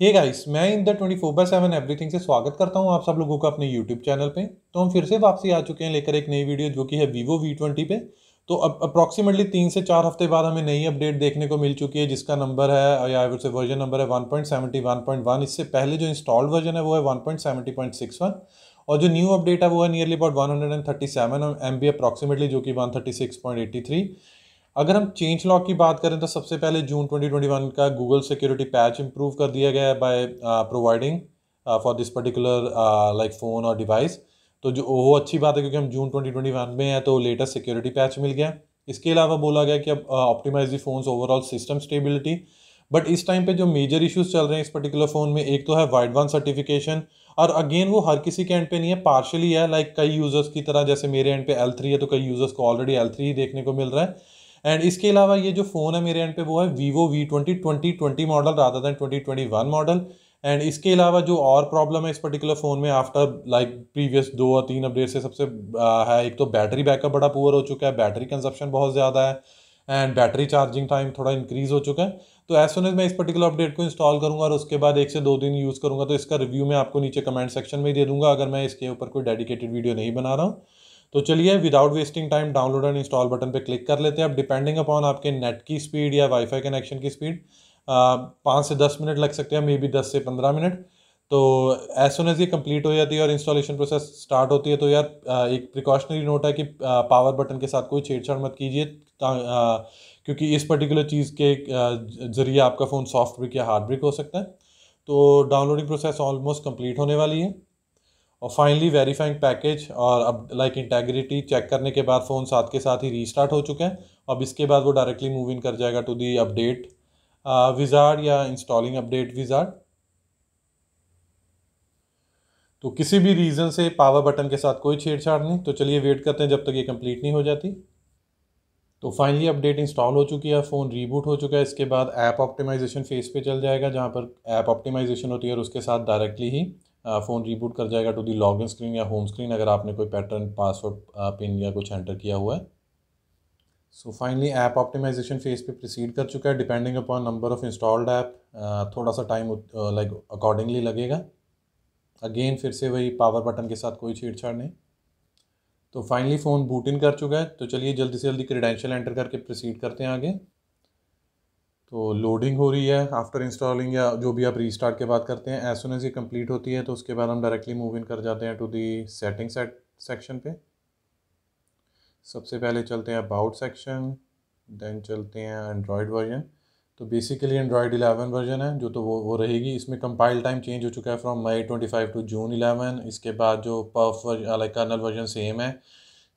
हे guys मैं in the 24 by seven everything से स्वागत करता हूँ आप सब लोगों का अपने यूट्यूब चैनल पे। तो हम फिर से वापसी आ चुके हैं लेकर एक नई वीडियो जो कि है वीवो वी ट्वेंटी पे। तो अब अप्रॉक्सीमेटली तीन से चार हफ़्ते बाद हमें नई अपडेट देखने को मिल चुकी है, जिसका नंबर है, या से वर्जन नंबर है 1.70 इससे पहले जो इंस्टॉल्ड वर्जन है वो है 1.70.61 और जो न्यू अपडेट है वो है nearly about one hundred and approximately जो कि 136.83 अगर हम चेंज लॉक की बात करें तो सबसे पहले जून 2021 का गूगल सिक्योरिटी पैच इंप्रूव कर दिया गया है by providing for this particular like phone और डिवाइस तो जो वो अच्छी बात है क्योंकि हम जून 2021 में हैं तो लेटेस्ट सिक्योरिटी पैच मिल गया इसके अलावा बोला गया कि अब optimize the phones overall system stability but इस टाइम पे जो मेजर इश्यूज़ चल रहे हैं इस पर्टिकुलर फ़ोन में, एक तो है वाइड वन सर्टिफिकेशन और अगेन वो हर किसी के एंड पे नहीं है पार्शली है लाइक कई यूज़र्स की तरह, जैसे मेरे एंड पे एल थ्री है तो कई यूज़र्स को ऑलरेडी एल थ्री देखने को मिल रहा है। एंड इसके अलावा ये जो फ़ोन है मेरे एंड पे वो है vivo V twenty twenty twenty model rather than twenty twenty one model and इसके अलावा जो और प्रॉब्लम है इस पर्टिकुलर फ़ोन में आफ्टर लाइक प्रीवियस दो और तीन अपडेट से सबसे है, एक तो बैटरी बैकअप बड़ा पुअर हो चुका है बैटरी कंजप्शन बहुत ज़्यादा है एंड बैटरी चार्जिंग टाइम थोड़ा इंक्रीज़ हो चुका है। तो एज सुन एज मैं इस पर्टिकुलर अपडेट को इंस्टॉल करूँगा और उसके बाद एक से दो दिन यूज़ करूँगा तो इसका रिव्यू मैं आपको नीचे कमेंट सेक्शन में दे दूँगा, अगर मैं इसके ऊपर कोई डेडिकेटेड वीडियो नहीं बना रहा हूँ। तो चलिए without wasting time download and install button पर क्लिक कर लेते हैं। अब डिपेंडिंग अपॉन आपके नेट की स्पीड या वाईफाई कनेक्शन की स्पीड पाँच से दस मिनट लग सकते हैं मे बी दस से पंद्रह मिनट तो एज सुन एज ये कंप्लीट हो जाती है और इंस्टॉलेशन प्रोसेस स्टार्ट होती है तो यार एक प्रिकॉशनरी नोट है कि पावर बटन के साथ कोई छेड़छाड़ मत कीजिए। क्योंकि इस पर्टिकुलर चीज़ के ज़रिए आपका फ़ोन सॉफ्ट ब्रिक या हार्ड ब्रिक हो सकता है। तो डाउनलोडिंग प्रोसेस ऑलमोस्ट कंप्लीट होने वाली है। और फाइनली वेरीफाइंग पैकेज और अब लाइक इंटेग्रिटी चेक करने के बाद फ़ोन साथ के साथ ही रीस्टार्ट हो चुके हैं। अब इसके बाद वो डायरेक्टली मूव इन कर जाएगा टू दी अपडेट विजार्ड या इंस्टॉलिंग अपडेट विजार्ड तो किसी भी रीज़न से पावर बटन के साथ कोई छेड़छाड़ नहीं। तो चलिए वेट करते हैं जब तक ये कंप्लीट नहीं हो जाती। तो फाइनली अपडेट इंस्टॉल हो चुकी है फ़ोन रीबूट हो चुका है। इसके बाद ऐप ऑप्टिमाइजेशन फेस पे चल जाएगा, जहाँ पर ऐप ऑप्टिमाइजेशन होती है और उसके साथ डायरेक्टली ही फ़ोन रीबूट कर जाएगा टू दी लॉगिन स्क्रीन या होम स्क्रीन अगर आपने कोई पैटर्न पासवर्ड पिन या कुछ एंटर किया हुआ है। So finally app optimization phase पे प्रोसीड कर चुका है। Depending upon number of installed app थोड़ा सा टाइम लाइक अकॉर्डिंगली लगेगा। अगेन फिर से वही पावर बटन के साथ कोई छेड़छाड़ नहीं। तो फाइनली फ़ोन बूट इन कर चुका है। तो चलिए जल्दी से जल्दी क्रीडेंशियल एंटर करके प्रोसीड करते हैं आगे। तो लोडिंग हो रही है आफ्टर इंस्टॉलिंग या जो भी आप रीस्टार्ट के बाद करते हैं एज सुन एज ये कंप्लीट होती है तो उसके बाद हम डायरेक्टली मूव इन कर जाते हैं to the setting set section पे। सबसे पहले चलते हैं अबाउट सेक्शन देन चलते हैं एंड्रॉयड वर्जन तो बेसिकली एंड्रॉयड 11 वर्जन है, जो तो वो वो रहेगी। इसमें कंपाइल टाइम चेंज हो चुका है फ्रॉम मई 25 टू जून 11 इसके बाद जो पर्फ लाइक कर्नल वर्जन सेम है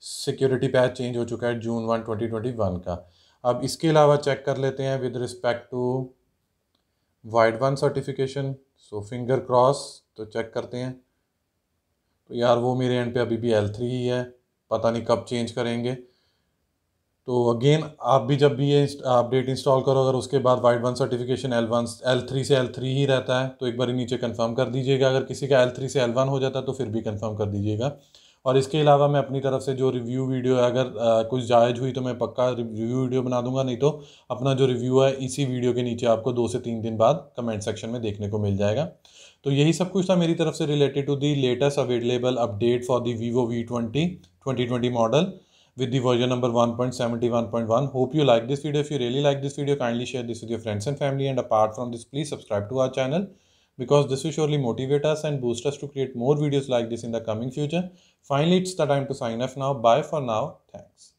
सिक्योरिटी पैच चेंज हो चुका है June one twenty twenty one का। अब इसके अलावा चेक कर लेते हैं with respect to Widevine certification so finger cross तो चेक करते हैं। तो यार, वो मेरे एंड पे अभी भी एल थ्री ही है। पता नहीं कब चेंज करेंगे। तो अगेन आप भी जब भी ये अपडेट इंस्टॉल करो, अगर उसके बाद Widevine certification L one L three से एल थ्री ही रहता है तो एक बार नीचे कंफर्म कर दीजिएगा। अगर किसी का एल थ्री से एल वन हो जाता है तो फिर भी कंफर्म कर दीजिएगा। और इसके अलावा मैं अपनी तरफ़ से जो रिव्यू वीडियो है अगर आ, कुछ जायज़ हुई तो मैं पक्का रिव्यू वीडियो बना दूँगा नहीं तो अपना जो रिव्यू है इसी वीडियो के नीचे आपको दो से तीन दिन बाद कमेंट सेक्शन में देखने को मिल जाएगा। तो यही सब कुछ था मेरी तरफ़ से related to the latest available update for the vivo V twenty twenty twenty model with the version number 1.71.1 hope you like this video. If you really like this video kindly share this with your friends and family. And apart from this please subscribe to our channel. Because this will surely motivate us and boost us to create more videos like this in the coming future. Finally, it's the time to sign off now. Bye for now. Thanks.